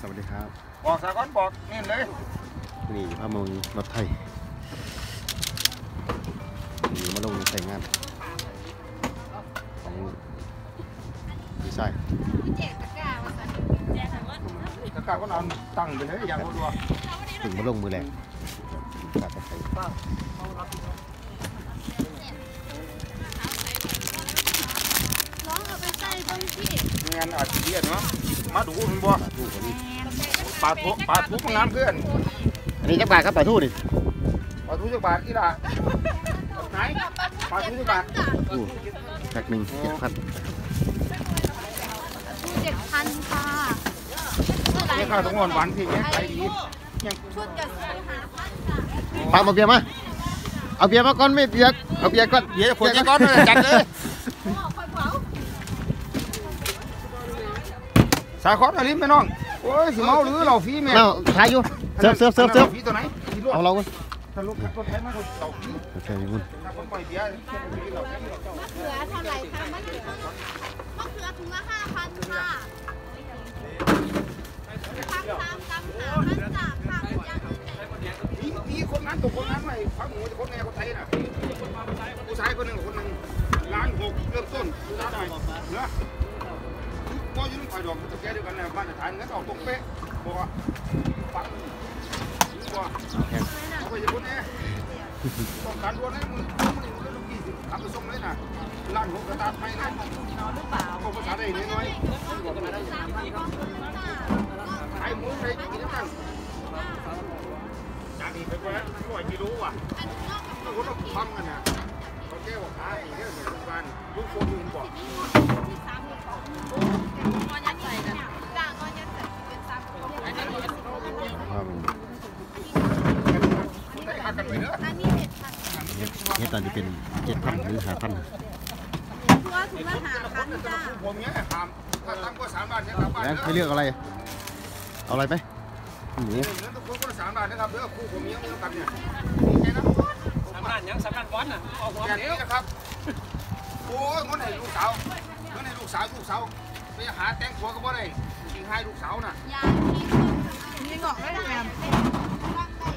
สวัสดีครับ บอกสากอนบอกนี่เลย นี่พระมงรถไทยนี่มาลงใส่งานของดีไซน์ตะกร้าก็นอนตั้งไปเลยอย่างรัวถึงมาลงมือแรงขาดตะไคร้น้องเอาไปใส่ต้นที่ๆงานอาชีพเนาะมาดูมันบ่ทู่คน นี้ปาดทุปาดทุมันงามเพื่อนอันนี้จักบาทครับปลาทู่นี่ปาดทุจักบาทกี่ละไหนปาดทุจักบาททู่แพ็คหนึ่งเจ็ดพันเจ็ดพันค่ะเท่าไหร่นี่ข้าวตรงอ่อนหวานพี่เนี่ยขายดียังชุดกับหาพันค่ะปามาเบียร์มาเอาเบียร์มาก่อนไม่เบียร์เอาเบียร์ก่อนเดี๋ยวขวดจะก้อนเลยจัดเลยสาคอนอะไรไหมน้อง โอ้ยสิเมาหรือเราฟรีแม่เอาขายอยู่เสิร์ฟเสิร์ฟเสิร์ฟเสิร์ฟฟรีตัวไหนฟรีลูกเอาเราก่อนถ้าลูกขับรถไถมาเราฟรีโอเคคุณถ้าคนปล่อยเบียร์เราฟรีเรามะเขือเท่าไหร่คะมะเขือมะเขือถุงละห้าพันค่ะพันสามกำหาพันสามค่ะคุณย่างคุณเจ็ดมีมีคนนั้นตัวคนนั้นไม่ฟังหมูคนแน่คนไทยน่ะผู้ชายคนหนึ่งคนหนึ่งล้านหกเริ่มต้นล้านหน่อยเนาะพ่ อยืนคอยดอกตะแกเดียวกันนะบ้านฐานเงินออกตรงเป๊ะบอกว่าฟังบอกเอาเอาไปอย่างนนี้ต้องการรวนให้มึงมึงเรื่องลูกกี่ทำไปส่งเลยนะล้านหกกระตาไม่นะเอาภาษาได้น้อยไอ้หมูใครกินนั่นจากนี้ไปแว้ไม่ไหวไม่รู้ว่ะต้องคนต้องฟังกันนะเขาแก้ว่าขายอีกเรื่องหนึ่งบ้านลูกโควิดบอก งอนยัดใส่ยตอนนี้เป็นเจ็ดพันหรือหาพันตัวถุงละหาพันจ้าผมเนี้ยถามถ้าตั้งก็สามบาทเนี่ยกลับบ้าแล้วเนให้เลือกอะไร เอาอะไรไปหมูเงินทุกคนก็สามบาทนะครับเด้อคู่ผมเนี้ยไม่ต้องกลับเนี่ยแค่นั้นสำนักยังสำนักบอลน่ะออกหัวเดียวนะครับโอ้ยเงินให้ลูกสาว ลูกสาวลูกสาวไปหาแต่งผัวก็บ่ได้จริงให้ลูกสาวน่ะยาที่มีงอกได้แฮม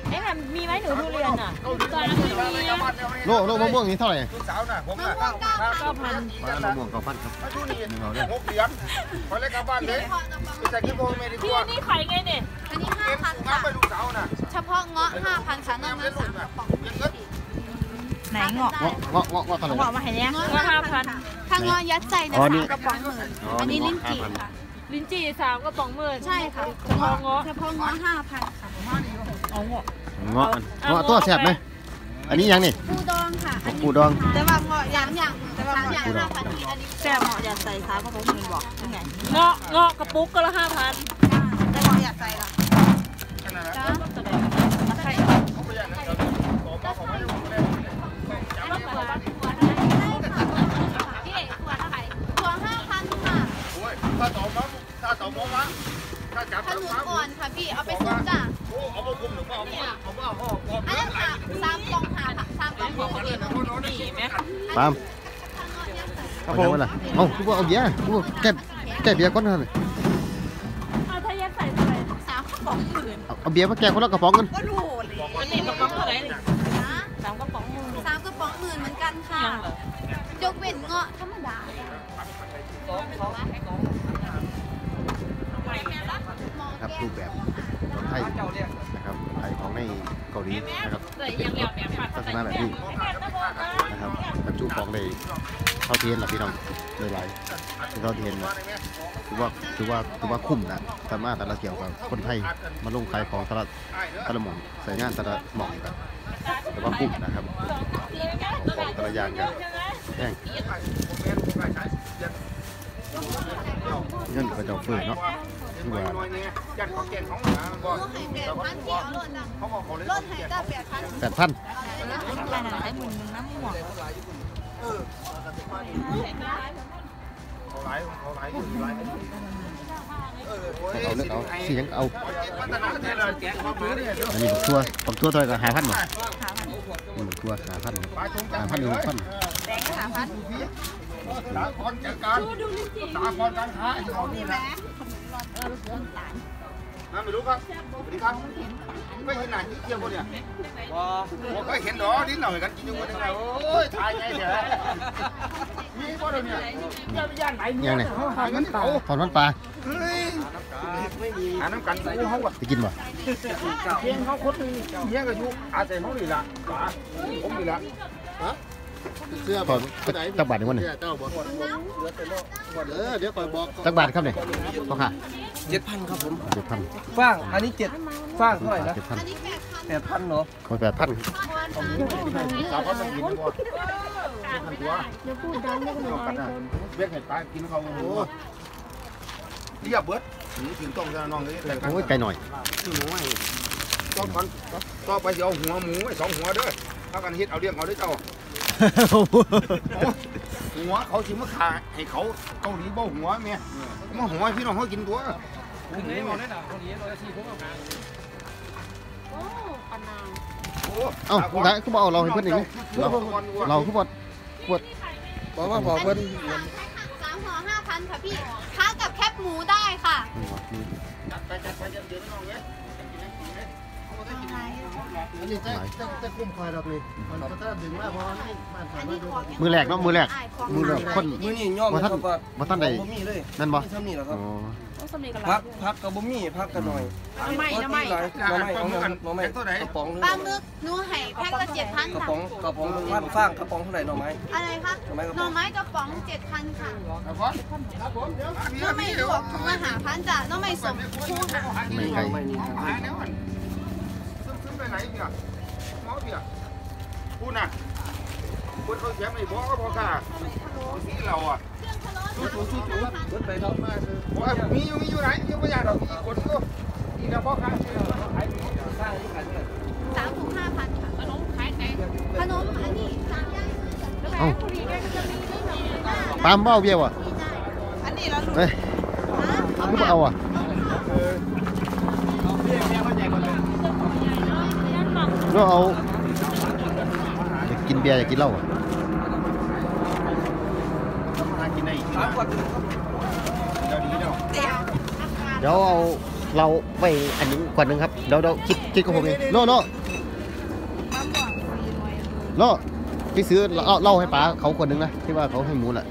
เอ๊ะแบบมีไหมหนูทุเรียนอะตอนนั้นไม่มีนะโลโลมะม่วงนี่เท่าไหร่ลูกสาวน่ะผมน่ะเก้าพันมะม่วงเก้าพันครับมาดูนี่หกเหรียญพอเลยกลับบ้านเลยพาะกระป๋องไปใส่กิ๊บโบไม่ได้พี่ตัวนี่ขายไงเนี่ยอันนี้ห้าเก็บพันงับค่ะไปลูกสาวน่ะเฉพาะเงาะห้าพันค่ะนอกนั้นสามกระป๋องยังเงิน ไหนงอกเงาะเงาะเงาะเงาะเท่าไหร่งอกมาให้เนี่ยเงาะห้าพันถ้าเงาะยัดใส่เนี่ยอ๋อนี่สามกระป๋องหมื่นอันนี้ลิ้นจี่ค่ะลิ้นจี่สามกระป๋องหมื่นใช่ค่ะเฉพาะเงาะเฉพาะเงาะห้าพันค่ะเอางอกเงาะเงาะตัวแซ่บไหมอันนี้ยังนี่ปูดองค่ะอันปูนี้ดองแต่ว่างอกสามอย่างสามอย่างห้าพันอีกอันนี้แซ่บเหมาะอยากใส่สามกระผมมีบอกยังไงเงาะเงาะกระปุกก็ละห้าพันแต่เหมาะอยากใส่ละ ขนาดนั้น จ้า เขาไปอย่างนั้นบอกมาของไม่ได้ผมเลย พี่เอกขวดเท่าไหร่ขวดห้าพันค่ะ โอ้ยถ้าต่อมาถ้าต่อมาว่าถ้าจับ ขตันุวนฟ้าอ่อนค่ะพี่ เอาไปซุปจ้ะโอ้เอามาคุมหรือเปล่าเอามาห่อห่ออันเนื้อนั้นไหลค่ะสามกล่องหาผักสามกล่องหกสิบปาล์มครับผมล่ะเอ้ากูบอกเอาเบียร์กูแก้แก้เบียร์ก่อนเถอะเอาถ้ายัดใส่เท่าไหร่สามกระป๋องหมื่นเอาเอาเบียร์มาแก้คนละกระป๋องกันก็รู้เลยอันนี้กระป๋องเท่าไหร่นี่นะสามกระป๋องหมื่นสามกระป๋องหมื่นเหมือนกันค่ะยังเหรอยกเว้นเงาะธรรมดา รูปแบบรถไทยนะครับไทยของในเกาหลีนะครับใส่ยังเหลียวแบบผัดลักษณะแบบนี้นะครับบรรจุของในเท่าเทียนหรอพี่น้องเลยหลายเท่าเทียนนะถือว่าถือว่าถือว่าคุ้มนะสามารถแต่ละเกี่ยวกับคนไทยมาลงขายของตละแต่ละหม่องใส่งานต่ละหม่องกันแต่ว่าคุ้มนะครับของแต่ละอย่างกันแห้ง เงินก็จะเฟื่อเนาะคือว่ายันของแกงของหมาบ่ผู้ให้แปดพันที่เอารถนะเขาบอกเขาเลยรถให้ก็แปดพันแปดพันแค่นั้นไอ้หมุนมึงน้ำหมวกเขาไหลเขาไหลอยู่ไหลเออโอ้ยเอาเลือกเอาสียังเอาพัฒนาแท้เลยแกงของหมาเนี่ยเด้ออันนี้บักตัวบักตัวตัวก็หาพันบ่นี่บักตัวหาพันปลาชงจัหางพันหรือหกพันแดงก็หาพันสาคอนจัดการสาคอนการค้าเขานี่แหละน้ำไม่รู้ครับสวัสดีครับไม่เห็นหน้าที่เที่ยวคนเนี่ยว้าผมเคยเห็นดอกนิดหน่อยกันกินอยู่คนนึงไงโอ้ยถ่ายไงเดี๋ยวมีบ่เดี๋ยวนี้ย่านย่านไหนยังไงหาเงินเขาถอนมันปลาเฮ้ยหาน้ำกันใส่เขาว่ะไปกินบ่เพียงเขาคนนึงเมียก็อยู่อาศัยเขานี่ล่ะป๋าผมนี่ล่ะ เสื้อถอนจักบาทหนึ่งวันหนึ่งเจ้าบอกเออเดี๋ยวคอยบอกจักบาทครับเนี่ยพ่อค่ะเจ็ดพันครับผมเจ็ดพันฟางอันนี้เจ็ดฟางเท่าไหร่นะเจ็ดพันอันนี้แปดพันแปดพันเนาะคนแปดพันสาวเขาต้องกินบ่ทันตัวอย่าพูดดังเลยกันเบี้ยไข่ปลากินเขาโอ้โหเรียบเบิดถึงต้องจะน้องเลยแต่กันโอ้ยไก่หน่อยต้องมันต่อไปจะเอาหัวหมูไอ้สองหัวเด้อถ้ากันเฮ็ดเอาเลี้ยงเอาได้เจ้า หัวเขาสิมาขาให้เขาเกาหลีบ่หัวแม่มาหัวให้พี่น้องเขากินตัวถึงไหนบอกได้หนาคนนี้เราจะซีพวกเอาหางโอ้ปานางโอ้เอ้าได้คือบ่เอาเราให้เพิ่นอีกนี่เราเราคือบ่บอกว่าบอกเพิ่นสามห่อห้าพันค่ะพี่ค้ากับแคบหมูได้ค่ะ อันนี้จะจะจะคุ้มคอยดอกนี่มันก็จะดึงมาเพราะว่านี่บ้านผ่านมาดูมือแรกเนาะมือแรกมือแรกคนมือนี่ย่อมนะครับว่าบ่ทันได้บ่มีเลยนั่นบ่มีเท่านี้แหละคอ๋รับอต้องสมีกันพักพักกับบ่มีพักกันหน่อยทำไมทำไมหลายหน่อไม้ของหน่อไม้กระป๋องปลาหมึกหนูให้แพ็คละเจ็ดพันกระค่ะป๋องกระป๋องพันฟางกระป๋องเท่าไหร่หน่อไม้อะไรคะหน่อไม้กระป๋องเจ็ดพันค่ะครับผมครับผมเดี๋ยวหน่อไม้ลวกถุงละหาพันจ้ะหน่อไม้สมคู่หาไม่ไก่หายแล้วมันซึมซึม ไหนเนี่ยหมอเบียพูดน่ะคนเขาแย้มไอ้บอกก็พอค่ะที่เราอะชุดชุดชุดชุดชุดไปเท่าไหร่ว่ามีอยู่มีอยู่ไหนยังไม่อยากหรอกอีคนก็อีกแล้วพ่อค้าขายสร้างที่ขายสามถุงห้าพันค่ะขนมขายไก่ขนมอันนี้สามย่างเอ้าผู้ดีแกก็จะมีไม่เหมือนกันปามบ่เอาเบี้ยวอะอันนี้เราเฮ้ยคือบ่เอาอะ เราเอาอยากกินเบียร์อยากกินเหล้าอะกินได้สามกว่าเดี๋ยวนี้เนาะเดี๋ยวเอาเราไปอันนี้ก่อนหนึงครับเดี๋ยวเดี๋ยวคิดคิดกับผมเองโลโลโลพี่ซื้อเหล้าเหล้าให้ป๋าเขาคนหนึงนะที่ว่าเขาให้หมูน่ะ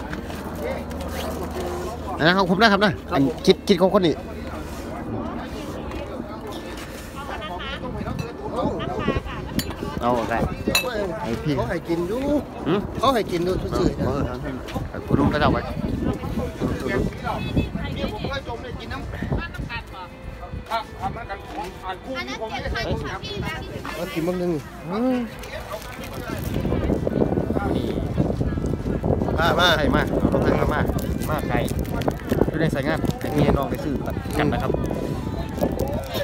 อันนะครับผมนะครับนะอันคิดคิดของคนนี้ เอาไงไอพี่เขาให้กินอยู่หืมเขาให้กินดูซื่อๆเอนะอให้คุณลุงก็จะเอาไว้เดี๋ยวผมเคยจมเลยกินน้ำอะทำมันกันของอ่านคู่อันนั้นผมเจ็ดไม่พันใช่ค่ะพี่แล้วที่เอากินบ้างนึงมามาใช่มาเอารถไฟมามามาไกลอยู่ในสายงานไอ้พี่น้องไปซื้อกันนะครับ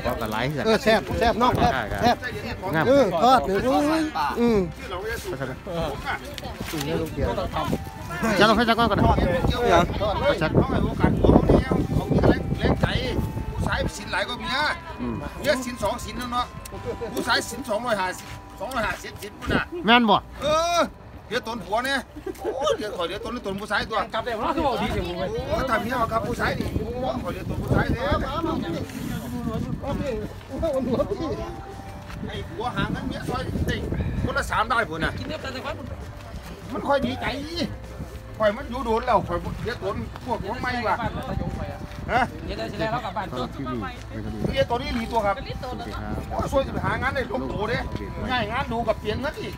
ก็กันไลฟ์กันเออแซ่บแซ่บนอกแซ่บแซ่บงามเออทอดหนึ่งอืมที่เราจะสูบอืมลูกเดียวจะเราไปจักก่อนก่อนนะเกี่ยวอย่างทอดเลยเขาให้โอกาสหัวเขาเนี่ยเขามีแรงแรงใจผู้ชายสินหลายกว่าเมียอืมเมียสินสองสินนั่นเนาะผู้ชายสินสองร้อยห้าสิบสองร้อยห้าสิบสินพุ่นน่ะแม่นบ่เออเดี๋ยวตนผัวเนี่ยโอ้เดี๋ยวขอเดี๋ยวตนนี่ตนผู้ชายตัวกลับได้ว่าคือบอกดีจังเลยโอ้ทำเมียมาครับผู้ชายดิขอเดี๋ยวตนผู้ชายเด้อ ไอ้ผัวหาเงินเมียซอยติคนละสามได้พุ่นน่ะกินเนื้อปลาตะวันมันค่อยดีใจค่อยมันอยู่โดนแล้วค่อยเดี๋ยวตนพวกของไม่ว่ะบ้านเราจะยงไปอะฮะเดี๋ยวได้สิแล้วเรากลับบ้านก็ทีวีไปกันดูเดี๋ยวตัวนี้หลีตัวครับลิตรสวัสดีครับโอ้ช่วยจะไปหางานได้ลงโตเด้ง่ายงานดูกับเตียงนั่นอีก